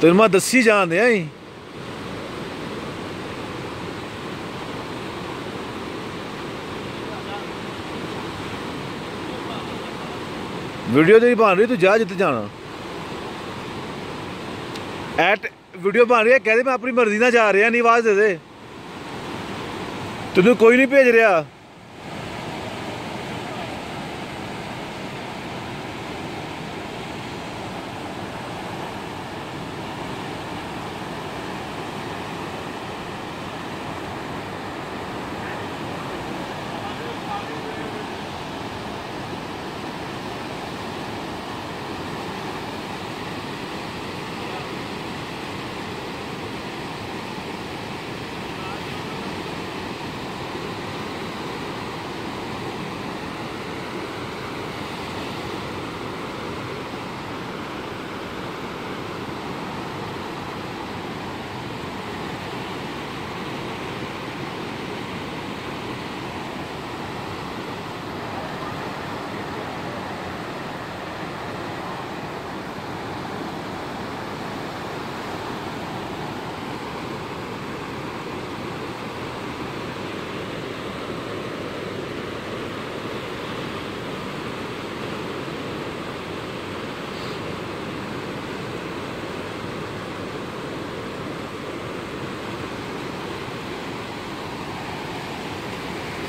ਤੈਨੂੰ ਮੈਂ ਦੱਸੀ ਜਾਂਦੇ ਆਂ ਵੀਡੀਓ ਤੇਰੀ ਬਣ ਰਹੀ, ਤੂੰ ਜਾ ਜਿੱਥੇ ਜਾਣਾ। ਐਟ, ਵੀਡੀਓ ਬਣ ਰਹੀ ਹੈ ਕਹਦੇ ਮੈਂ ਆਪਣੀ ਮਰਜ਼ੀ ਨਾਲ ਜਾ ਰਿਹਾ, ਨਹੀਂ ਆਵਾਜ਼ ਦੇ ਦੇ। ਤੈਨੂੰ ਕੋਈ ਨਹੀਂ ਭੇਜ ਰਿਹਾ।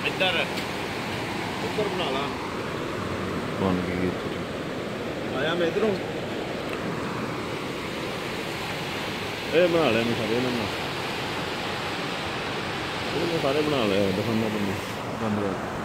ਇੱਧਰ। ਉੱਧਰ ਬਣਾ ਲਾ। ਬਣ ਗਈ ਇੱਥੇ। ਆਇਆ ਮੈਂ ਇਧਰੋਂ। ਇਹ ਬਣਾ ਲਿਆ ਮੈਂ ਸਾਰੇ ਇਹਨਾਂ ਨੂੰ। ਇਹ ਮੈਂ ਸਾਰੇ ਬਣਾ ਲਿਆ ਦਿਖਾਉਂਦਾ ਬੰਦ ਕਰ